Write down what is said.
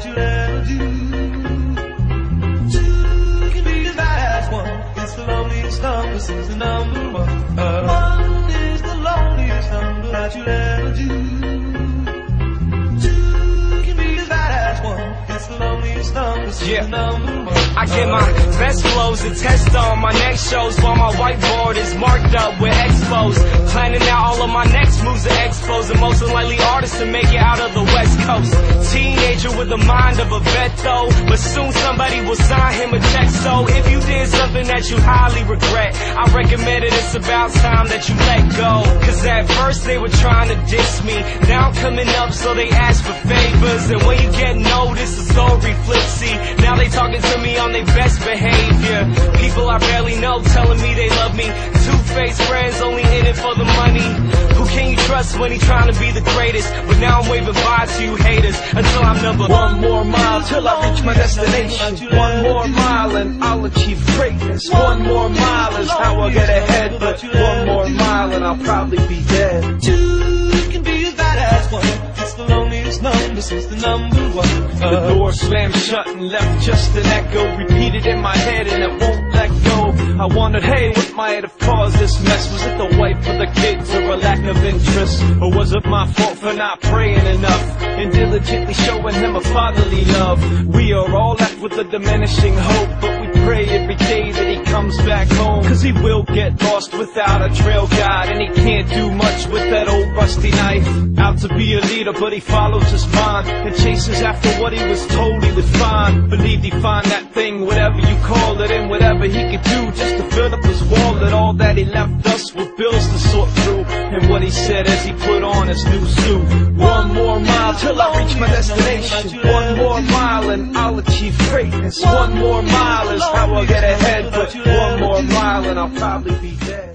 that you'll ever do. Two can be as bad as one. It's the loneliest number, is the number one. Uh, one is the loneliest number that you'll ever do. Two can be as bad as one. It's the loneliest number, Yeah. the number one. I get my best flows and test on my next shows while my whiteboard is marked up with expos. Planning out all of my next moves and expos and most likely artists with the mind of a vet though, but soon somebody will sign him a check. So if you did something that you highly regret, I recommend it. It's about time that you let go. Cause at first they were trying to diss me. Now I'm coming up so they ask for favors. And when you get noticed, it's flips. See, now they talking to me on their best behavior. People I barely know telling me they love me. Two-faced friends trust when he trying to be the greatest? But now I'm waving bye to you haters until I'm number One more mile till I reach my destination. One more mile and I'll achieve greatness. One more mile is how I get ahead. But one more mile and I'll probably be dead. Two can be as bad as one. It's the loneliest number since the number one. The Uh, door slammed shut and left just an echo. Repeated in my head and it won't let go. I wondered, hey, what might have caused this mess? Was it the the it my fault for not praying enough and diligently showing him a fatherly love? We are all left with a diminishing hope, but we pray every day that he comes back home. Cause he will get lost without a trail guide, and he can't do much with that old rusty knife. Out to be a leader, but he follows his mind and chases after what he was told he would find. Believed he'd find that thing, whatever you call it, and whatever he could do just to fill up his wallet. All that he left us were bills to what he said as he put on his new suit. One more mile till I reach my destination. One more mile and I'll achieve greatness. One more mile is how I'll get ahead, but one more mile and I'll probably be dead.